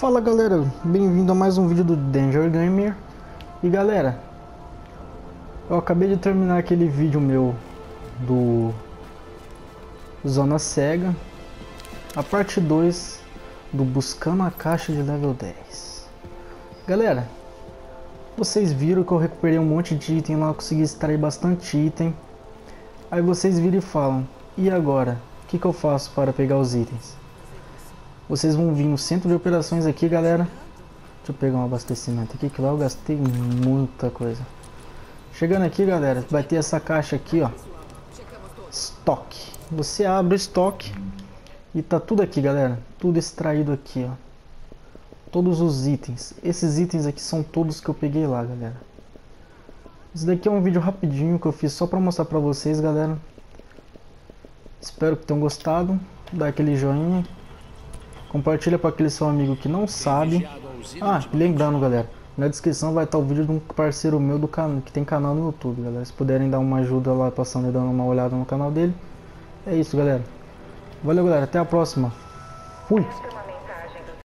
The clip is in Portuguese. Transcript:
Fala galera, bem-vindo a mais um vídeo do Danger Gamer E galera, eu acabei de terminar aquele vídeo meu do Zona Cega A parte 2 do Buscando a Caixa de Level 10 Galera, vocês viram que eu recuperei um monte de item lá, consegui extrair bastante item Aí vocês viram e falam, e agora? O que, que eu faço para pegar os itens? Vocês vão vir no centro de operações aqui, galera. Deixa eu pegar um abastecimento aqui, que lá eu gastei muita coisa. Chegando aqui, galera, vai ter essa caixa aqui, ó. Estoque. Você abre o estoque e tá tudo aqui, galera. Tudo extraído aqui, ó. Todos os itens. Esses itens aqui são todos que eu peguei lá, galera. Esse daqui é um vídeo rapidinho que eu fiz só pra mostrar pra vocês, galera. Espero que tenham gostado. Dá aquele joinha, Compartilha para aquele seu amigo que não sabe. Ah, lembrando, galera, na descrição vai estar o vídeo de um parceiro meu do canal que tem canal no YouTube, galera. Se puderem dar uma ajuda lá passando e dando uma olhada no canal dele. É isso, galera. Valeu, galera. Até a próxima. Fui.